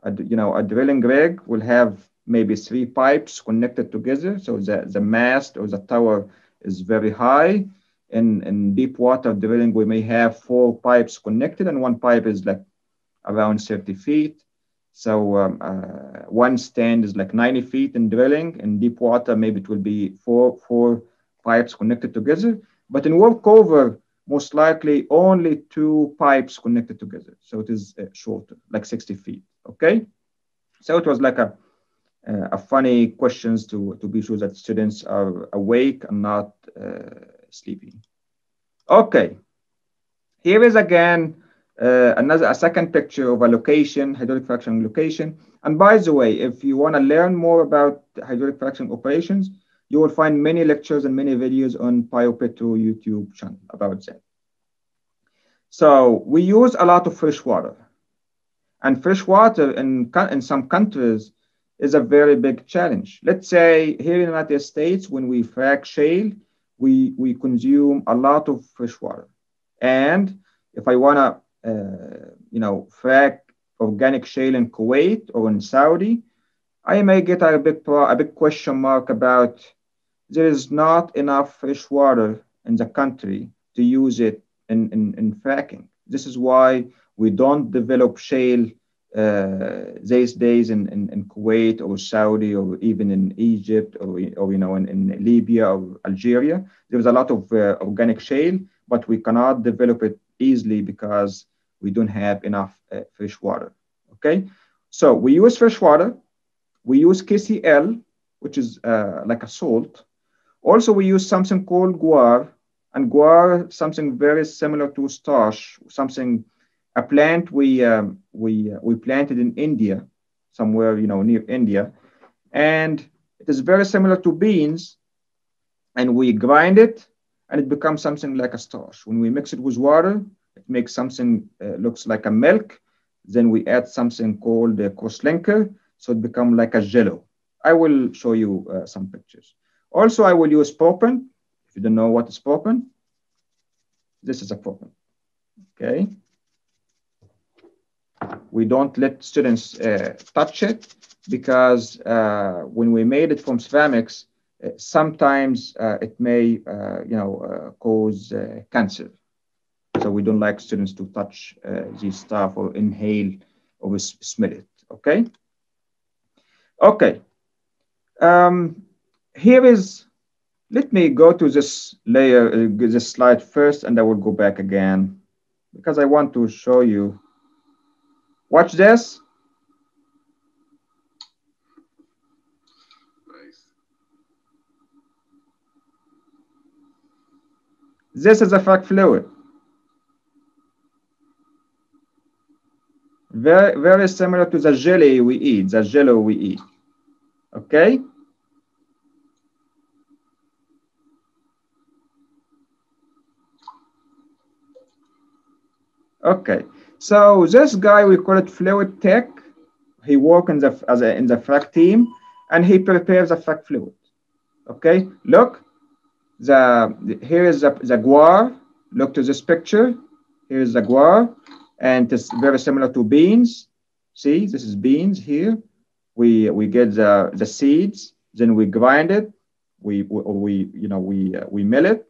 A, you know, a drilling rig will have maybe three pipes connected together. So the, the mast or the tower is very high. In, in deep water drilling, we may have four pipes connected and one pipe is like around 30 feet. So um, uh, one stand is like 90 feet in drilling. In deep water, maybe it will be four, four pipes connected together. But in workover, most likely only two pipes connected together. So it is uh, shorter, like 60 feet, okay? So it was like a uh, funny questions to, to be sure that students are awake and not uh, sleeping. Okay, here is again uh, another a second picture of a location, hydraulic fracturing location. And by the way, if you want to learn more about hydraulic fracturing operations, you will find many lectures and many videos on PioPetro YouTube channel about that. So we use a lot of fresh water. And fresh water in, in some countries is a very big challenge. Let's say here in the United States, when we frac shale, we, we consume a lot of fresh water. And if I want to, uh, you know, frac organic shale in Kuwait or in Saudi, I may get a big, a big question mark about there is not enough fresh water in the country to use it in, in, in fracking. This is why we don't develop shale uh, these days in, in, in, Kuwait or Saudi or even in Egypt or, or you know in, in Libya or Algeria, there's a lot of uh, organic shale, but we cannot develop it easily because we don't have enough uh, fresh water. Okay, so we use fresh water, we use KCl, which is uh, like a salt. Also, we use something called guar, and guar something very similar to starch, something a plant we um, we uh, we planted in India, somewhere you know near India, and it is very similar to beans, and we grind it, and it becomes something like a starch. When we mix it with water, it makes something uh, looks like a milk. Then we add something called a crosslinker, so it becomes like a jello. I will show you uh, some pictures. Also, I will use proppant. If you don't know what is proppant, this is a proppant. Okay we don't let students uh, touch it because uh, when we made it from ceramics, uh, sometimes uh, it may, uh, you know, uh, cause cancer. So we don't like students to touch this stuff or inhale or smell it. Okay. Okay. Um, here is. Let me go to this layer, this slide first, and I will go back again because I want to show you Watch this. Nice. This is a frac fluid. very, very similar to the jelly we eat, the jello we eat. Okay? Okay, so this guy, we call it fluid tech. He works in the, as a, in the frac team and he prepares the frac fluid. Okay, look, the, here is the, the guar. Look to this picture. Here's the guar and it's very similar to beans. See, this is beans here. We, we get the, the seeds, then we grind it. We, we, we you know, we, uh, we mill it.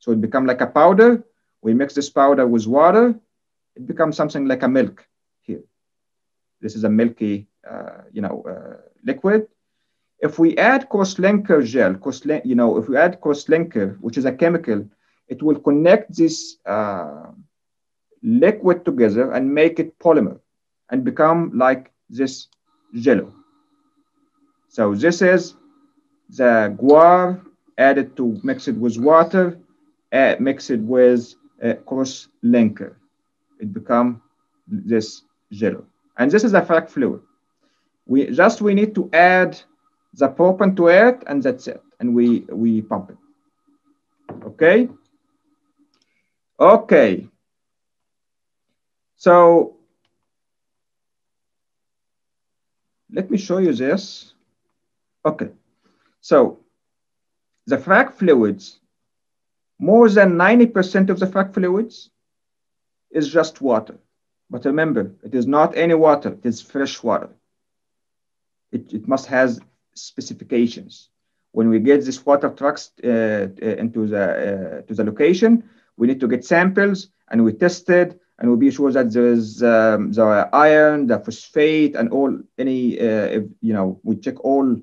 So it become like a powder. We mix this powder with water it becomes something like a milk here. This is a milky, uh, you know, uh, liquid. If we add crosslinker gel, cross you know, if we add crosslinker, which is a chemical, it will connect this uh, liquid together and make it polymer and become like this jello. So this is the guar added to mix it with water, uh, mix it with uh, linker it become this jello. And this is a frac fluid. We just we need to add the proppant to it, and that's it. And we we pump it. Okay. Okay. So let me show you this. Okay. So the frac fluids, more than 90% of the frac fluids is just water. But remember, it is not any water, it is fresh water. It, it must have specifications. When we get this water trucks uh, uh, into the, uh, to the location, we need to get samples and we test it and we'll be sure that there's um, the iron, the phosphate, and all any, uh, you know, we check all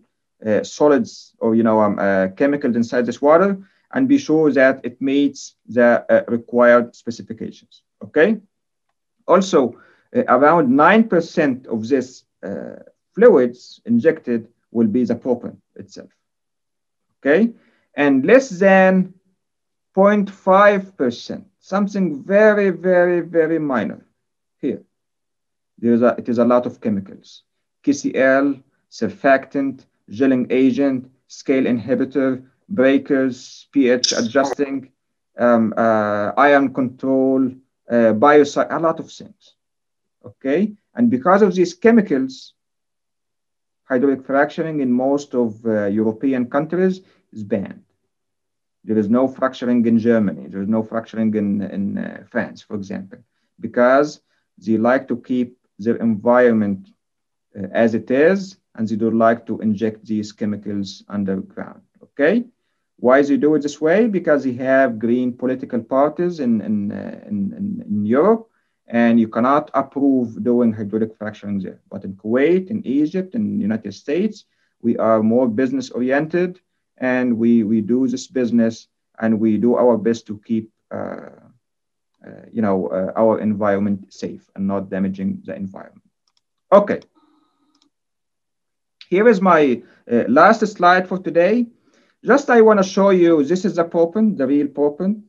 uh, solids or, you know, um, uh, chemicals inside this water and be sure that it meets the required specifications okay? Also, uh, around 9% of this uh, fluids injected will be the proppant itself, okay? And less than 0.5%, something very, very, very minor here. There's a, it is a lot of chemicals. KCl, surfactant, gelling agent, scale inhibitor, breakers, pH adjusting, um, uh, control, uh, biocide, a lot of things. Okay, and because of these chemicals, hydraulic fracturing in most of uh, European countries is banned. There is no fracturing in Germany. There is no fracturing in, in uh, France, for example, because they like to keep their environment uh, as it is, and they don't like to inject these chemicals underground. Okay. Why does he do it this way? Because he have green political parties in, in, uh, in, in, Europe, and you cannot approve doing hydraulic fracturing there. But in Kuwait, in Egypt, in the United States, we are more business oriented, and we, we do this business, and we do our best to keep uh, uh, you know, uh, our environment safe and not damaging the environment. Okay. Here is my uh, last slide for today. Just I want to show you, this is the proppant, the real proppant.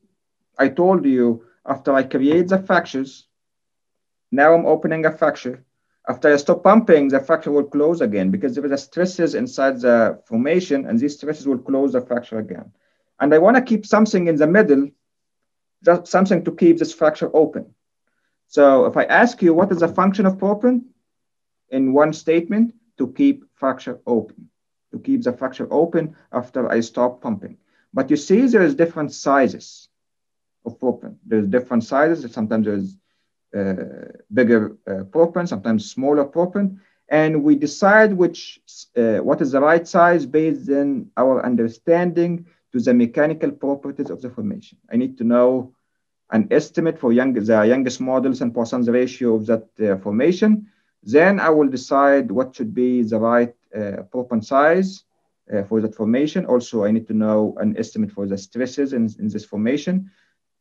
I told you after I create the fractures, now I'm opening a fracture. After I stop pumping, the fracture will close again because there is a stresses inside the formation and these stresses will close the fracture again. And I want to keep something in the middle, just something to keep this fracture open. So if I ask you what is the function of proppant in one statement, to keep fracture open to keep the fracture open after I stop pumping. But you see there is different sizes of proppant. There's different sizes. Sometimes there's uh, bigger uh, proppant, sometimes smaller proppant. And we decide which, uh, what is the right size based on our understanding to the mechanical properties of the formation. I need to know an estimate for young, the Young's modulus and Poisson's ratio of that uh, formation. Then I will decide what should be the right uh, proppant size uh, for that formation. Also, I need to know an estimate for the stresses in, in this formation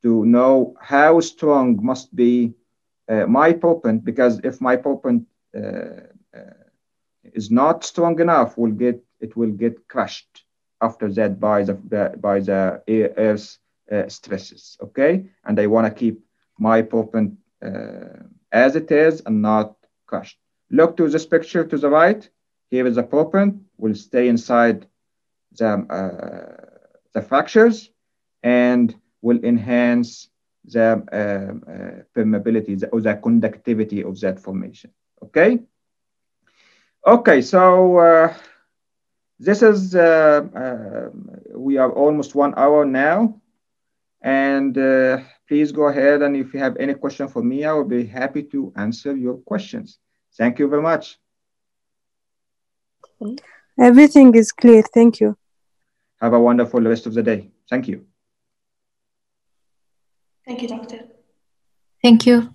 to know how strong must be uh, my proppant, because if my proppant is not strong enough, will get it will get crushed after that by the, by the air's uh, stresses. Okay, and I want to keep my proppant uh, as it is and not crushed. Look to this picture to the right. Here is the propellant will stay inside the, uh, the fractures and will enhance the uh, uh, permeability or the conductivity of that formation. Okay. Okay, so uh, this is uh, we are almost one hour now, and uh, please go ahead and if you have any question for me, I will be happy to answer your questions. Thank you very much. Everything is clear. Thank you. Have a wonderful rest of the day. Thank you. Thank you, doctor. Thank you.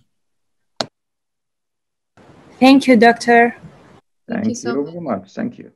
Thank you, doctor. Thank, Thank you so you very much. Thank you.